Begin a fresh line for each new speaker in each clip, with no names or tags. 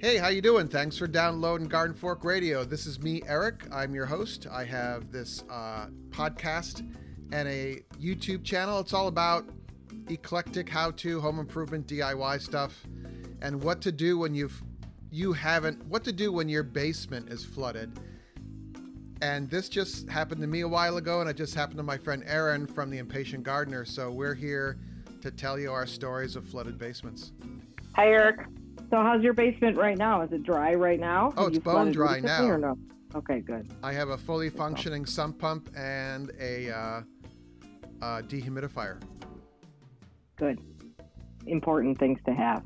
Hey, how you doing? Thanks for downloading GardenFork Radio. This is me, Eric. I'm your host. I have this uh, podcast and a YouTube channel. It's all about eclectic how-to home improvement DIY stuff and what to do when you've you haven't what to do when your basement is flooded. And this just happened to me a while ago and it just happened to my friend Erin from the Impatient Gardener. So we're here to tell you our stories of flooded basements.
Hi Eric. So how's your basement right now? Is it dry right now?
Oh, it's bone dry now.
Or no? Okay, good.
I have a fully functioning sump pump and a uh, uh, dehumidifier.
Good. Important things to have.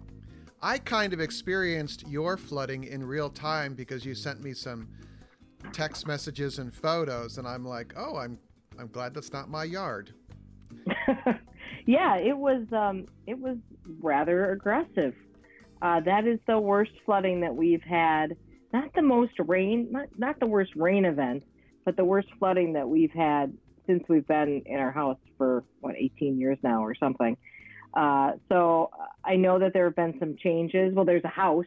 I kind of experienced your flooding in real time because you sent me some text messages and photos, and I'm like, oh, I'm I'm glad that's not my yard.
yeah, it was um, it was rather aggressive. Uh, that is the worst flooding that we've had. Not the most rain, not, not the worst rain event, but the worst flooding that we've had since we've been in our house for what 18 years now or something. Uh, so I know that there have been some changes. Well, there's a house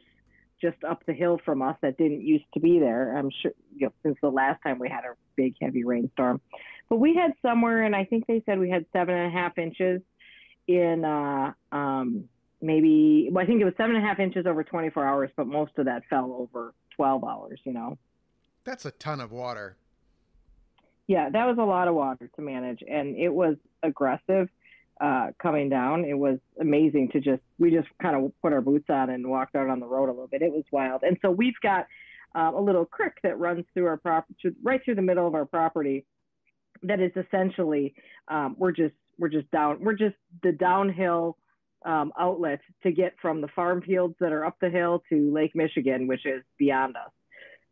just up the hill from us that didn't used to be there. I'm sure you know, since the last time we had a big heavy rainstorm, but we had somewhere, and I think they said we had seven and a half inches in uh, um, maybe well, I think it was seven and a half inches over 24 hours, but most of that fell over 12 hours. You know,
that's a ton of water.
Yeah, that was a lot of water to manage, and it was aggressive uh, coming down. It was amazing to just we just kind of put our boots on and walked out on the road a little bit. It was wild, and so we've got uh, a little creek that runs through our property, right through the middle of our property. That is essentially um, we're just we're just down we're just the downhill um, outlet to get from the farm fields that are up the hill to Lake Michigan, which is beyond us.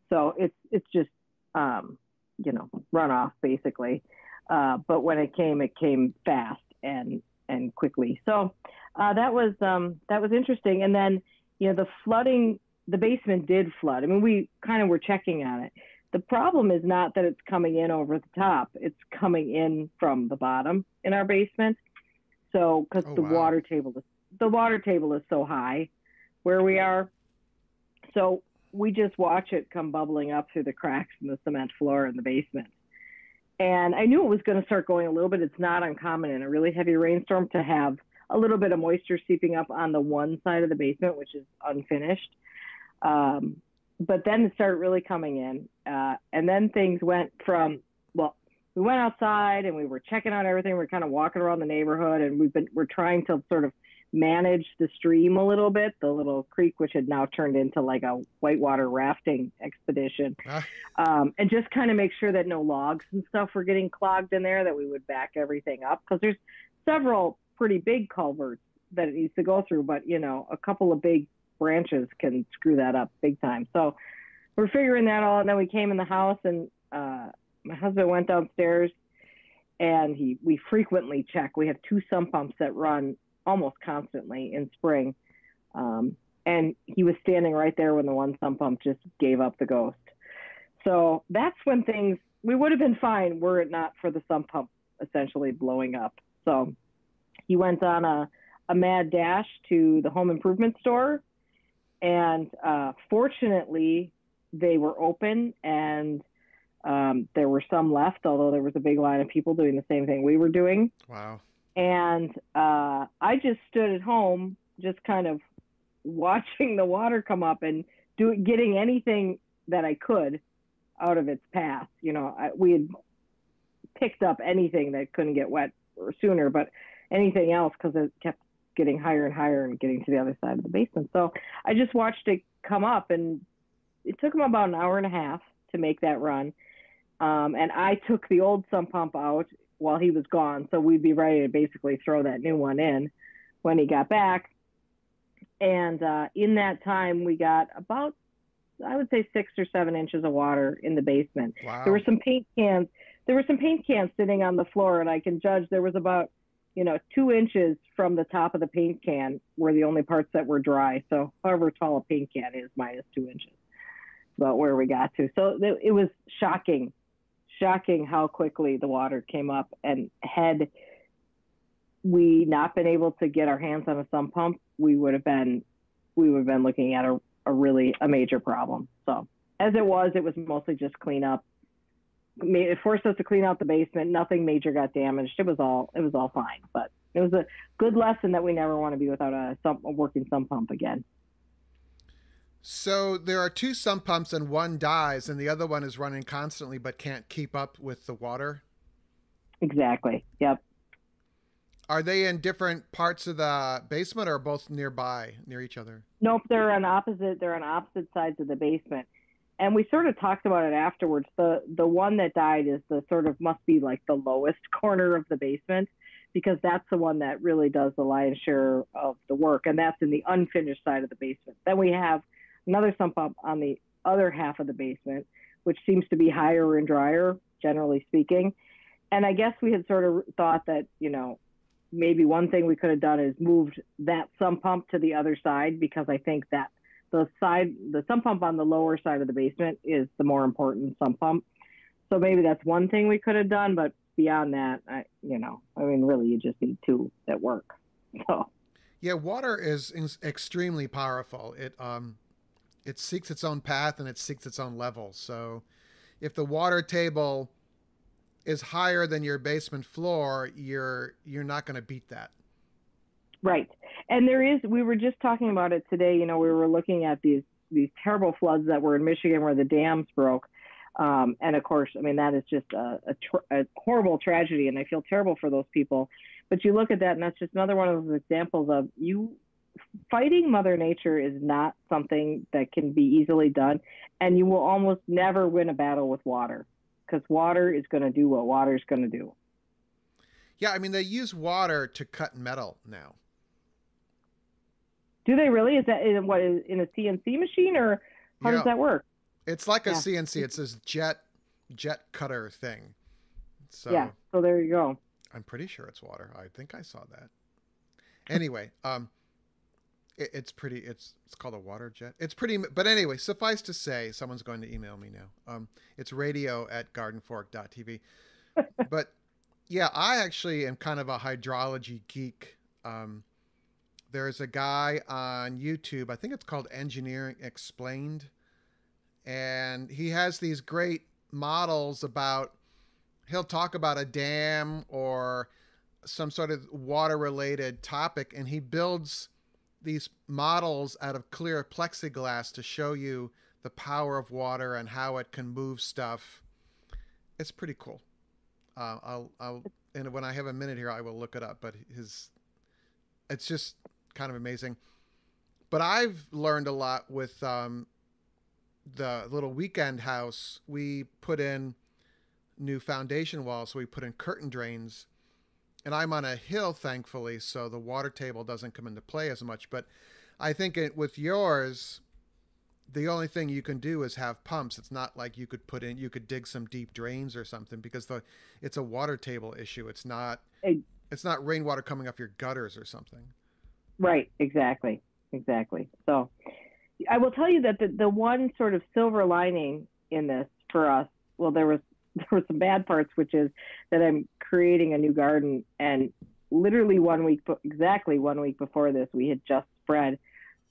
So it's it's just um, you know runoff basically. Uh, but when it came, it came fast and and quickly. So uh, that was um, that was interesting. And then you know the flooding, the basement did flood. I mean, we kind of were checking on it. The problem is not that it's coming in over the top; it's coming in from the bottom in our basement. So because oh, the wow. water table is the water table is so high where we are, so we just watch it come bubbling up through the cracks in the cement floor in the basement. And I knew it was going to start going a little bit. It's not uncommon in a really heavy rainstorm to have a little bit of moisture seeping up on the one side of the basement, which is unfinished. Um, but then it started really coming in. Uh, and then things went from, well, we went outside and we were checking out everything. We are kind of walking around the neighborhood and we've been, we're trying to sort of manage the stream a little bit, the little creek, which had now turned into like a whitewater rafting expedition, ah. um, and just kind of make sure that no logs and stuff were getting clogged in there, that we would back everything up. Because there's several pretty big culverts that it needs to go through, but you know, a couple of big branches can screw that up big time. So we're figuring that all out. And then we came in the house and uh, my husband went downstairs and he we frequently check. We have two sump pumps that run almost constantly in spring. Um, and he was standing right there when the one sump pump just gave up the ghost. So that's when things we would have been fine were it not for the sump pump essentially blowing up. So he went on a, a mad dash to the home improvement store, and uh, fortunately they were open and um, there were some left, although there was a big line of people doing the same thing we were doing.
Wow.
And uh, I just stood at home, just kind of watching the water come up and do getting anything that I could out of its path. You know, I, we had picked up anything that couldn't get wet sooner, but anything else because it kept getting higher and higher and getting to the other side of the basement. So I just watched it come up, and it took them about an hour and a half to make that run. Um, and I took the old sump pump out while he was gone. So we'd be ready to basically throw that new one in when he got back. And uh, in that time, we got about, I would say, six or seven inches of water in the basement.
Wow.
There were some paint cans. There were some paint cans sitting on the floor, and I can judge there was about, you know, two inches from the top of the paint can were the only parts that were dry. So however tall a paint can is minus two inches, about where we got to. So it was shocking shocking how quickly the water came up and had we not been able to get our hands on a sump pump, we would have been we would have been looking at a a really a major problem. So as it was, it was mostly just cleanup. It forced us to clean out the basement. Nothing major got damaged. It was all it was all fine. But it was a good lesson that we never want to be without a, sump, a working sump pump again.
So there are two sump pumps and one dies and the other one is running constantly but can't keep up with the water.
Exactly. Yep.
Are they in different parts of the basement or both nearby, near each other?
Nope, they're on opposite. They're on opposite sides of the basement, and we sort of talked about it afterwards. The the one that died is the sort of must be like the lowest corner of the basement, because that's the one that really does the lion's share of the work, and that's in the unfinished side of the basement. Then we have another sump pump on the other half of the basement, which seems to be higher and drier, generally speaking. And I guess we had sort of thought that you know maybe one thing we could have done is moved that sump pump to the other side because I think that the side, the sump pump on the lower side of the basement is the more important sump pump. So maybe that's one thing we could have done, but beyond that, I, you know, I mean, really, you just need two that work. So.
Yeah, water is extremely powerful. It um, it seeks its own path and it seeks its own level. So, if the water table is higher than your basement floor, you're you're not going to beat that.
Right. And there is we were just talking about it today, you know, we were looking at these these terrible floods that were in Michigan where the dams broke. Um, and of course, I mean that is just a, a, tr- a horrible tragedy, and I feel terrible for those people. But you look at that, and that's just another one of those examples of you fighting Mother Nature is not something that can be easily done, and you will almost never win a battle with water because water is going to do what water is going to do.
Yeah, I mean they use water to cut metal now.
Do they really? Is that in what is in a CNC machine or how yeah. does that work?
It's like a yeah. CNC. It's this jet jet cutter thing. So
yeah. So there you go.
I'm pretty sure it's water. I think I saw that. Anyway, um, it, it's pretty. It's it's called a water jet. It's pretty. But anyway, suffice to say, someone's going to email me now. Um, it's radio at gardenfork.tv. but yeah, I actually am kind of a hydrology geek. Um, there's a guy on YouTube. I think it's called Engineering Explained, and he has these great models about. He'll talk about a dam or some sort of water related topic, and he builds these models out of clear plexiglass to show you the power of water and how it can move stuff. It's pretty cool. Uh, I'll, I'll, and when I have a minute here, I will look it up. But his, it's just kind of amazing. But I've learned a lot with um, the little weekend house. We put in new foundation walls, so we put in curtain drains and I'm on a hill, thankfully, so the water table doesn't come into play as much. But I think it, with yours, the only thing you can do is have pumps. It's not like you could put in, you could dig some deep drains or something because the it's a water table issue. It's not it's not rainwater coming off your gutters or something.
Right. Exactly. Exactly. So I will tell you that the the one sort of silver lining in this for us, well, there was there were some bad parts, which is that I'm creating a new garden, and literally one week, exactly one week before this, we had just spread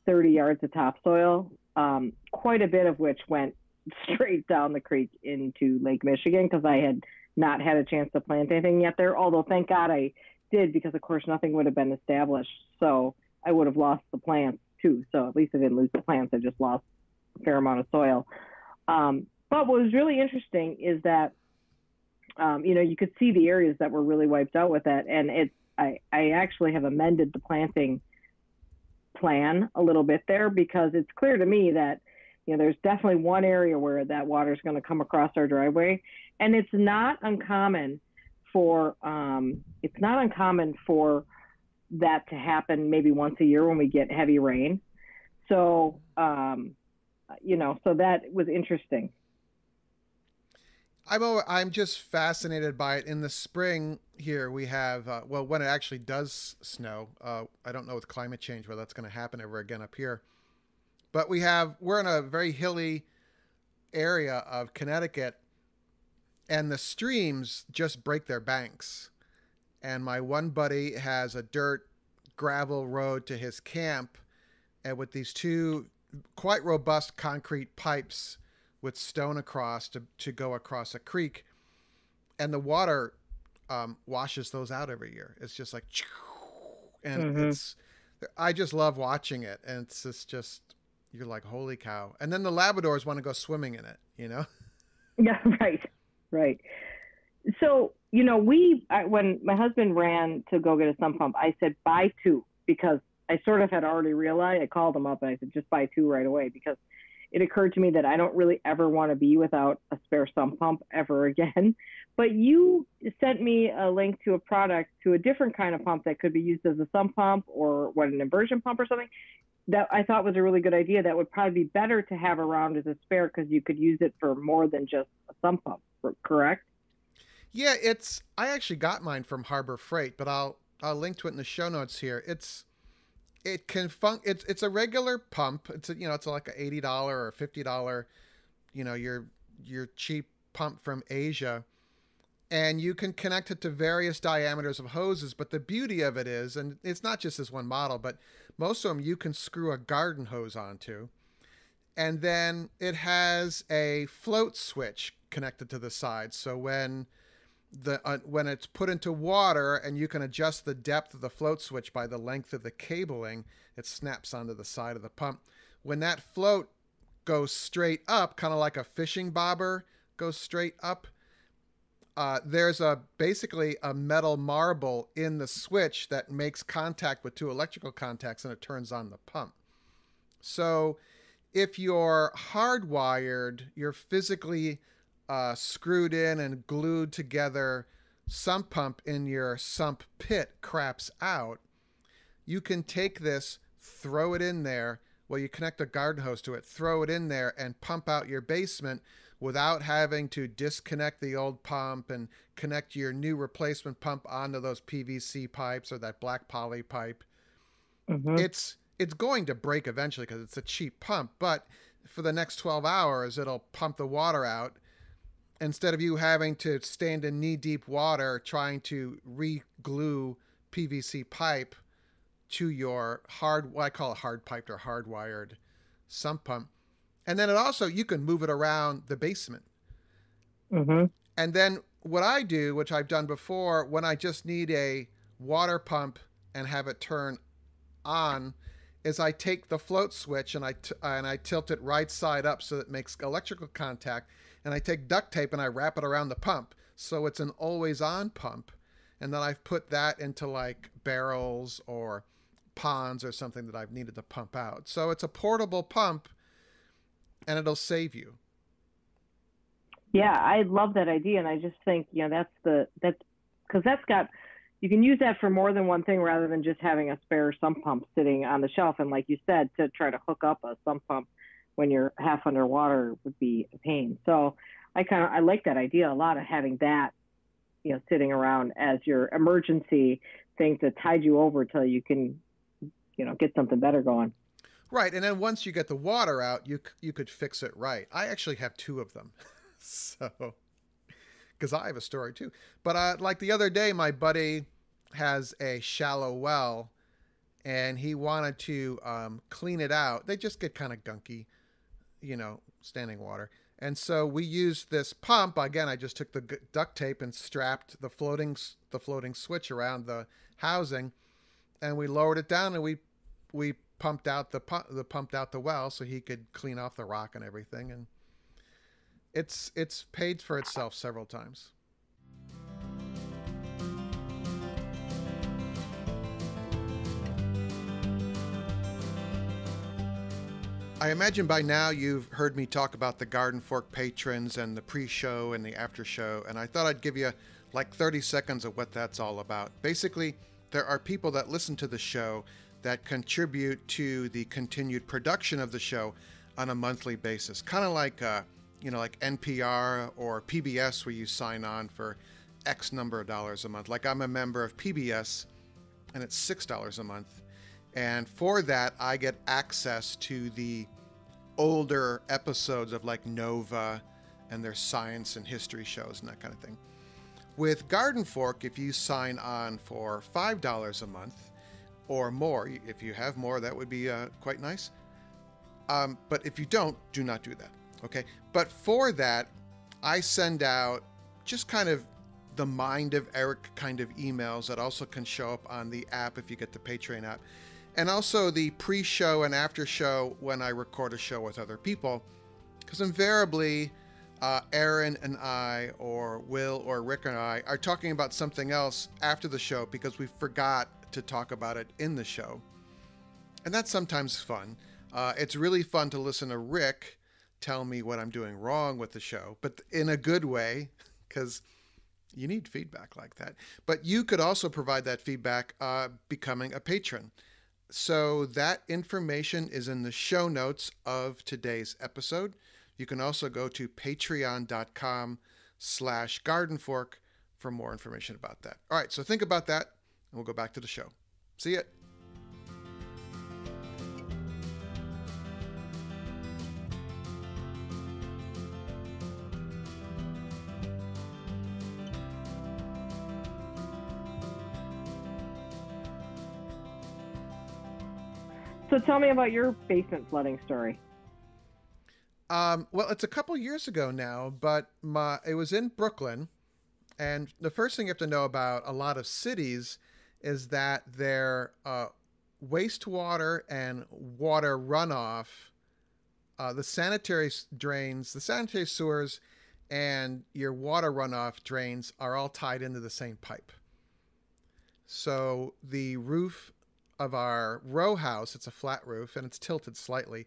30 yards of topsoil, um, quite a bit of which went straight down the creek into Lake Michigan because I had not had a chance to plant anything yet there. Although thank God I did because of course nothing would have been established, so I would have lost the plants too. So at least I didn't lose the plants; I just lost a fair amount of soil. Um, but what was really interesting is that, um, you know, you could see the areas that were really wiped out with that. And it's, I, I actually have amended the planting plan a little bit there because it's clear to me that, you know, there's definitely one area where that water is going to come across our driveway. And it's not uncommon for, um, it's not uncommon for that to happen maybe once a year when we get heavy rain. So, um, you know, so that was interesting.
I'm I'm just fascinated by it. In the spring here, we have uh, well, when it actually does snow. Uh, I don't know with climate change whether that's going to happen ever again up here, but we have we're in a very hilly area of Connecticut, and the streams just break their banks. And my one buddy has a dirt gravel road to his camp, and with these two quite robust concrete pipes with stone across to, to go across a creek. And the water um, washes those out every year. It's just like, and mm-hmm. it's, I just love watching it. And it's just, just, you're like, holy cow. And then the Labradors want to go swimming in it, you know?
Yeah, right. Right. So, you know, we, I, when my husband ran to go get a sump pump, I said, buy two because I sort of had already realized. I called him up and I said, just buy two right away because it occurred to me that I don't really ever want to be without a spare sump pump ever again. But you sent me a link to a product to a different kind of pump that could be used as a sump pump or what an inversion pump or something that I thought was a really good idea. That would probably be better to have around as a spare because you could use it for more than just a sump pump. Correct?
Yeah, it's. I actually got mine from Harbor Freight, but I'll I'll link to it in the show notes here. It's it can fun. It's it's a regular pump. It's a, you know it's like a eighty dollar or fifty dollar, you know your your cheap pump from Asia, and you can connect it to various diameters of hoses. But the beauty of it is, and it's not just this one model, but most of them you can screw a garden hose onto, and then it has a float switch connected to the side. So when the uh, when it's put into water and you can adjust the depth of the float switch by the length of the cabling it snaps onto the side of the pump. When that float goes straight up kind of like a fishing bobber goes straight up uh, there's a basically a metal marble in the switch that makes contact with two electrical contacts and it turns on the pump. So if you're hardwired you're physically uh, screwed in and glued together sump pump in your sump pit craps out, you can take this, throw it in there. Well, you connect a garden hose to it, throw it in there, and pump out your basement without having to disconnect the old pump and connect your new replacement pump onto those PVC pipes or that black poly pipe. Mm-hmm. It's it's going to break eventually because it's a cheap pump, but for the next 12 hours it'll pump the water out instead of you having to stand in knee deep water trying to re-glue PVC pipe to your hard, what I call it hard piped or hardwired sump pump. And then it also, you can move it around the basement. Mm-hmm. And then what I do, which I've done before, when I just need a water pump and have it turn on, is I take the float switch and I t- and I tilt it right side up so that it makes electrical contact and I take duct tape and I wrap it around the pump so it's an always on pump. And then I've put that into like barrels or ponds or something that I've needed to pump out. So it's a portable pump and it'll save you.
Yeah, I love that idea. And I just think, you know, that's the, that's because that's got, you can use that for more than one thing rather than just having a spare sump pump sitting on the shelf. And like you said, to try to hook up a sump pump when you're half underwater would be a pain. So I kind of I like that idea a lot of having that, you know, sitting around as your emergency thing to tide you over till you can, you know, get something better going.
Right, and then once you get the water out, you you could fix it right. I actually have two of them, so because I have a story too. But uh, like the other day, my buddy has a shallow well, and he wanted to um, clean it out. They just get kind of gunky you know, standing water. And so we used this pump. Again, I just took the duct tape and strapped the floating the floating switch around the housing, and we lowered it down and we we pumped out the the pumped out the well so he could clean off the rock and everything. And it's it's paid for itself several times. I imagine by now you've heard me talk about the GardenFork patrons and the pre show and the after show, and I thought I'd give you like 30 seconds of what that's all about. Basically, there are people that listen to the show that contribute to the continued production of the show on a monthly basis, kind of like, uh, you know, like NPR or PBS, where you sign on for X number of dollars a month. Like I'm a member of PBS, and it's $6 a month and for that, I get access to the older episodes of like Nova and their science and history shows and that kind of thing. With GardenFork, if you sign on for $5 a month or more, if you have more, that would be uh, quite nice. Um, but if you don't, do not do that. Okay. But for that, I send out just kind of the mind of Eric kind of emails that also can show up on the app if you get the Patreon app. And also the pre show and after show when I record a show with other people. Because invariably, uh, Erin and I, or Will or Rick and I, are talking about something else after the show because we forgot to talk about it in the show. And that's sometimes fun. Uh, it's really fun to listen to Rick tell me what I'm doing wrong with the show, but in a good way, because you need feedback like that. But you could also provide that feedback uh, becoming a patron. So that information is in the show notes of today's episode. You can also go to patreon.com slash gardenfork for more information about that. All right, so think about that, and we'll go back to the show. See ya.
So tell me about your basement flooding story.
Um, well, it's a couple years ago now, but my it was in Brooklyn, and the first thing you have to know about a lot of cities is that their uh, wastewater and water runoff, uh, the sanitary drains, the sanitary sewers, and your water runoff drains are all tied into the same pipe. So the roof of our row house, it's a flat roof and it's tilted slightly.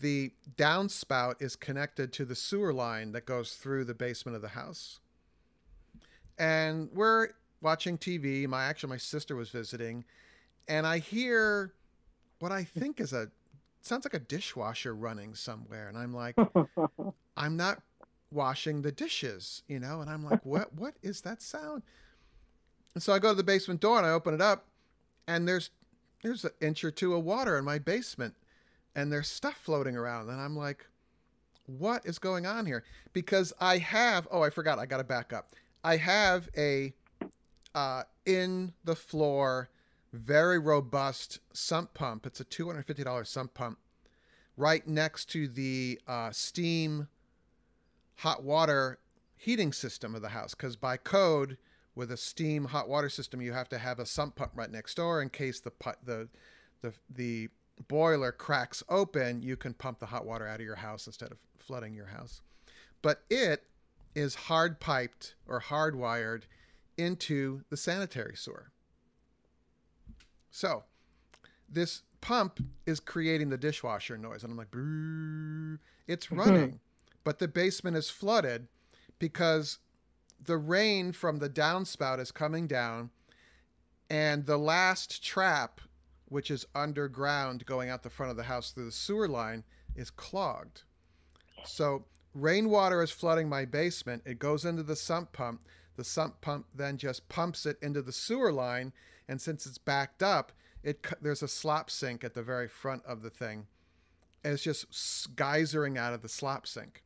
The downspout is connected to the sewer line that goes through the basement of the house. And we're watching TV. My actually my sister was visiting, and I hear what I think is a sounds like a dishwasher running somewhere, and I'm like, I'm not washing the dishes, you know, and I'm like, what what is that sound? And so I go to the basement door and I open it up, and there's there's an inch or two of water in my basement and there's stuff floating around and i'm like what is going on here? Because i have oh i forgot i gotta back up. I have a uh, in the floor very robust sump pump. It's a $250 sump pump right next to the uh, steam hot water heating system of the house because by code with a steam hot water system, you have to have a sump pump right next door in case the the the the boiler cracks open. You can pump the hot water out of your house instead of flooding your house. But it is hard piped or hardwired into the sanitary sewer. So this pump is creating the dishwasher noise, and I'm like, it's mm-hmm. running, but the basement is flooded because the rain from the downspout is coming down, and the last trap, which is underground going out the front of the house through the sewer line, is clogged. So rainwater is flooding my basement. It goes into the sump pump. The sump pump then just pumps it into the sewer line, and since it's backed up, it there's a slop sink at the very front of the thing. And it's just geysering out of the slop sink.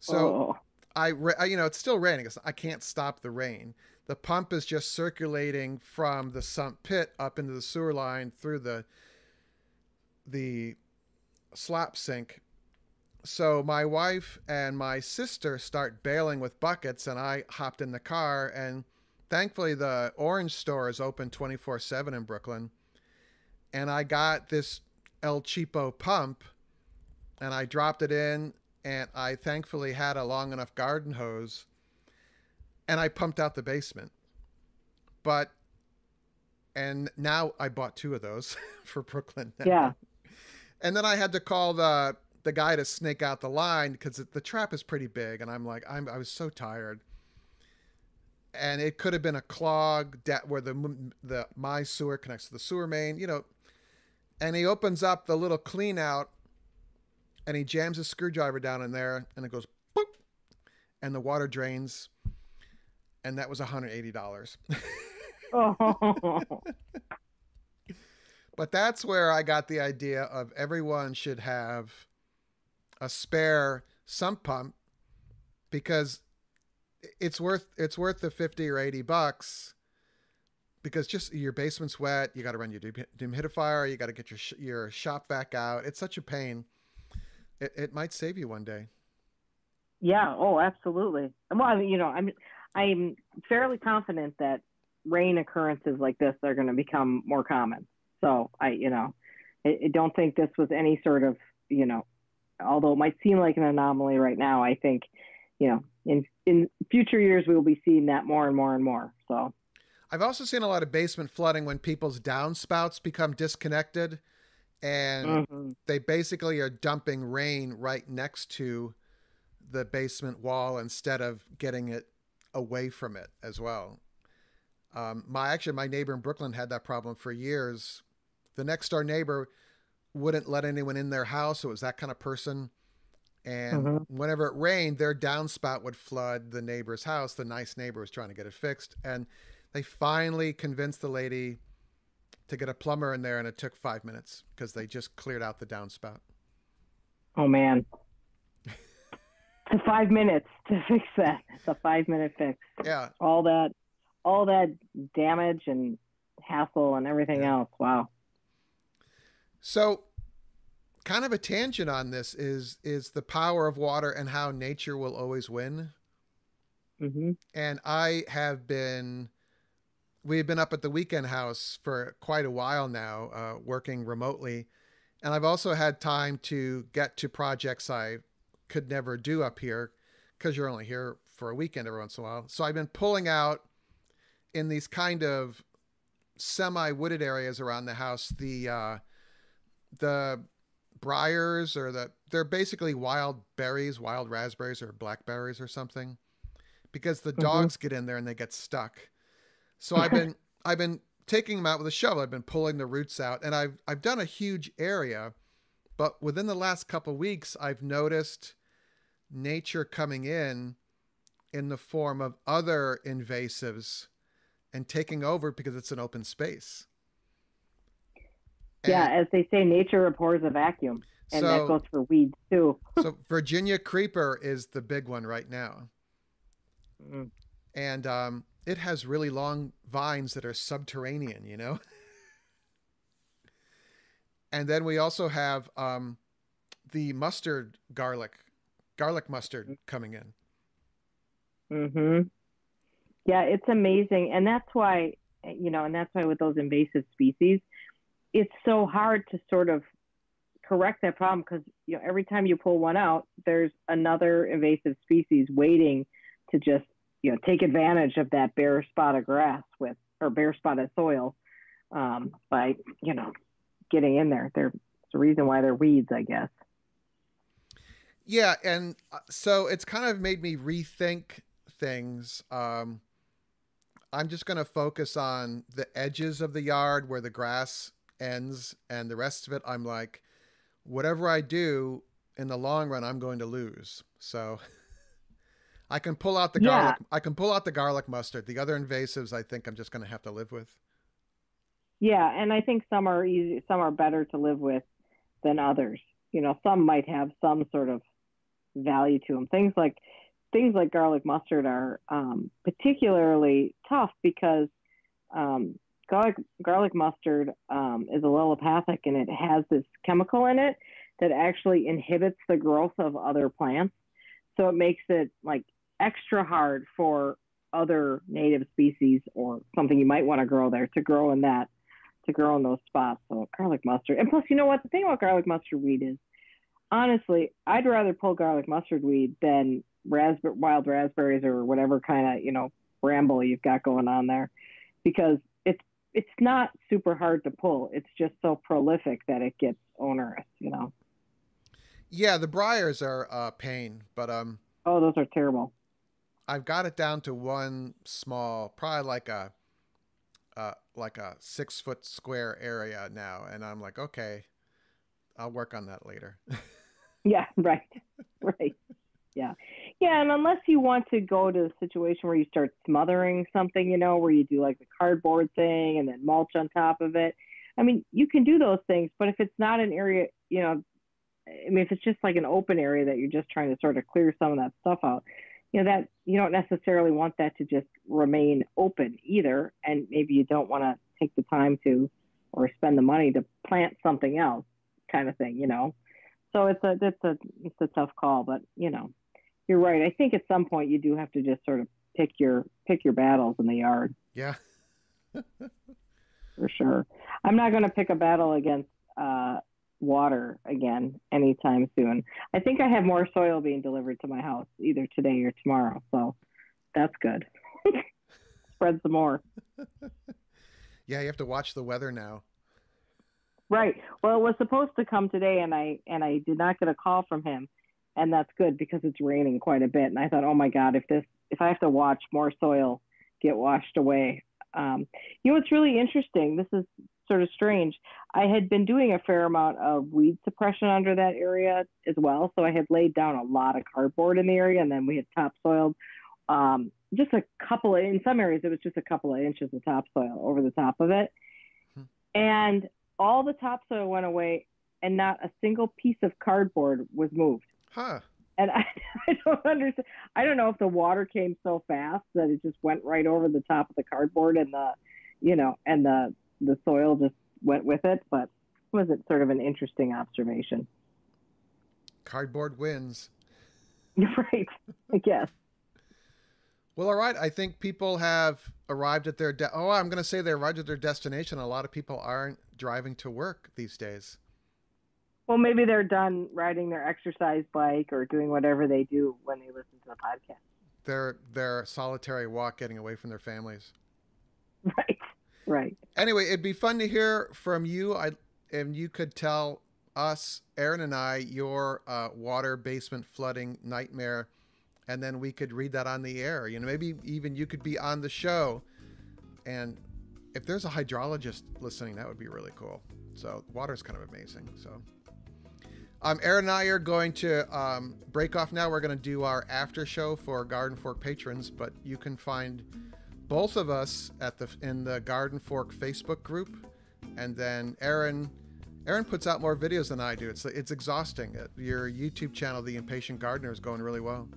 So oh. I, you know, it's still raining. I can't stop the rain. The pump is just circulating from the sump pit up into the sewer line through the the slop sink. So my wife and my sister start bailing with buckets, and I hopped in the car. And thankfully, the orange store is open 24 7 in Brooklyn. And I got this El Cheapo pump and I dropped it in and I thankfully had a long enough garden hose and I pumped out the basement. But and now I bought two of those for Brooklyn. Now.
Yeah.
And then I had to call the the guy to snake out the line because the trap is pretty big, and I'm like, I'm I was so tired. And it could have been a clog that where the the my sewer connects to the sewer main, you know. And he opens up the little clean out and he jams a screwdriver down in there and it goes boop and the water drains and that was $180 oh. but that's where i got the idea of everyone should have a spare sump pump because it's worth it's worth the 50 or 80 bucks because just your basement's wet. You got to run your dehumidifier. You got to get your sh- your shop vac out. It's such a pain. It it might save you one day.
Yeah. Oh, absolutely. Well, you know, I'm I'm fairly confident that rain occurrences like this are going to become more common. So I, you know, I, I don't think this was any sort of, you know, although it might seem like an anomaly right now, I think, you know, in in future years we will be seeing that more and more and more. So
I've also seen a lot of basement flooding when people's downspouts become disconnected and mm-hmm. they basically are dumping rain right next to the basement wall instead of getting it away from it as well. Um, my actually my neighbor in Brooklyn had that problem for years. The next door neighbor wouldn't let anyone in their house. So It was that kind of person. And mm-hmm. whenever it rained, their downspout would flood the neighbor's house. The nice neighbor was trying to get it fixed. And they finally convinced the lady to get a plumber in there, and it took five minutes because they just cleared out the downspout.
Oh, man. five minutes to fix that. It's a five minute fix.
Yeah.
All that, all that damage and hassle and everything yeah. else. Wow.
So, kind of a tangent on this is is the power of water and how nature will always win.
Mm-hmm.
And I have been, we've been up at the weekend house for quite a while now, uh, working remotely, and I've also had time to get to projects I could never do up here because you're only here for a weekend every once in a while. So I've been pulling out in these kind of semi wooded areas around the house the uh, the briars or the they're basically wild berries, wild raspberries or blackberries or something, because the mm-hmm. dogs get in there and they get stuck. So I've been I've been taking them out with a shovel. I've been pulling the roots out, and I've I've done a huge area, but within the last couple weeks, I've noticed nature coming in in the form of other invasives and taking over because it's an open space.
And yeah, as they say, nature abhors a vacuum, and so, that goes for weeds too.
so Virginia creeper is the big one right now, mm. and um, it has really long vines that are subterranean. You know. and then we also have um, the mustard garlic, garlic mustard mm. coming in.
Mm-hmm. Yeah, it's amazing, and that's why you know, and that's why with those invasive species, it's so hard to sort of correct that problem because you know every time you pull one out, there's another invasive species waiting to just you know take advantage of that bare spot of grass with or bare spot of soil um, by you know getting in there. There's a reason why they're weeds, I guess.
Yeah, and uh, so it's kind of made me rethink things. Um, I'm just going to focus on the edges of the yard where the grass ends, and the rest of it, I'm like, whatever I do in the long run, I'm going to lose. So I can pull out the yeah. garlic. I can pull out the garlic mustard. The other invasives, I think I'm just going to have to live with.
Yeah, and I think some are easy, some are better to live with than others. You know, some might have some sort of value to them. Things like things like garlic mustard are um, particularly tough because um, garlic garlic mustard um, is allelopathic and it has this chemical in it that actually inhibits the growth of other plants. So it makes it like extra hard for other native species or something you might want to grow there to grow in that to grow in those spots. So garlic mustard. And plus, you know what? The thing about garlic mustard weed is, honestly, I'd rather pull garlic mustard weed than raspberry, wild raspberries or whatever kind of you know bramble you've got going on there, because it's it's not super hard to pull. It's just so prolific that it gets onerous. You know.
Yeah, the briars are a pain, but um.
Oh, those are terrible.
I've got it down to one small, probably like a uh, like a six foot square area now, and I'm like, okay, I'll work on that later.
yeah, right, right, yeah, yeah, and unless you want to go to a situation where you start smothering something, you know, where you do like the cardboard thing and then mulch on top of it. I mean, you can do those things, but if it's not an area, you know, I mean, if it's just like an open area that you're just trying to sort of clear some of that stuff out, you know that you don't necessarily want that to just remain open either. And maybe you don't want to take the time to or spend the money to plant something else kind of thing you know? So it's a it's a it's a tough call but you know you're right. I think at some point you do have to just sort of pick your pick your battles in the yard.
Yeah.
for sure. I'm not going to pick a battle against uh, water again anytime soon i think i have more soil being delivered to my house either today or tomorrow so that's good spread some more
Yeah, you have to watch the weather now.
Right. Well, it was supposed to come today, and I and I did not get a call from him, and that's good because it's raining quite a bit. And I thought, oh my God, if this if I have to watch more soil get washed away, um, you know, it's really interesting. This is sort of strange. I had been doing a fair amount of weed suppression under that area as well, so I had laid down a lot of cardboard in the area, and then we had topsoiled. Um, just a couple of, in some areas, it was just a couple of inches of topsoil over the top of it.
Hmm.
And all the topsoil went away and not a single piece of cardboard was moved.
Huh.
And I, I don't understand. I don't know if the water came so fast that it just went right over the top of the cardboard and the, you know, and the, the soil just went with it. But was it was sort of an interesting observation.
Cardboard wins.
You're right. I guess.
Well, all right. I think people have arrived at their de- oh, I'm going to say they arrived at their destination. A lot of people aren't driving to work these days.
Well, maybe they're done riding their exercise bike or doing whatever they do when they listen to the podcast.
Their their solitary walk, getting away from their families.
Right. Right.
Anyway, it'd be fun to hear from you. I and you could tell us, Erin and I, your uh, water basement flooding nightmare, and then we could read that on the air. You know, maybe even you could be on the show. And if there's a hydrologist listening, that would be really cool. So water's kind of amazing. So. Um, Erin and I are going to um, break off now. We're going to do our after show for GardenFork patrons, but you can find both of us at the in the GardenFork Facebook group, and then Erin. Erin puts out more videos than I do. It's it's exhausting. Uh, your YouTube channel, The Impatient Gardener, is going really well.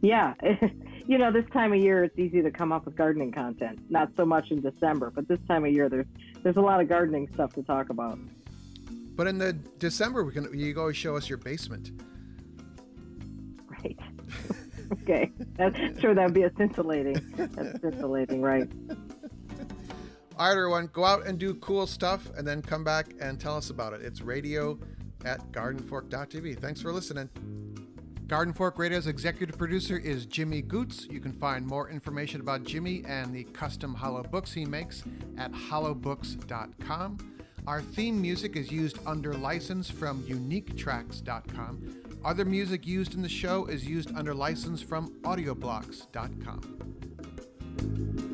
Yeah, you know, this time of year it's easy to come up with gardening content. Not so much in December, but this time of year there's there's a lot of gardening stuff to talk about.
But in the December, we can you always show us your basement.
Right. okay. That's, sure, that would be a scintillating. That's scintillating, right?
All right, everyone, go out and do cool stuff, and then come back and tell us about it. It's radio at gardenfork.tv. Thanks for listening. GardenFork Radio's executive producer is Jimmy Goots. You can find more information about Jimmy and the custom hollow books he makes at hollowbooks.com. Our theme music is used under license from uniquetracks.com. Other music used in the show is used under license from audioblocks.com.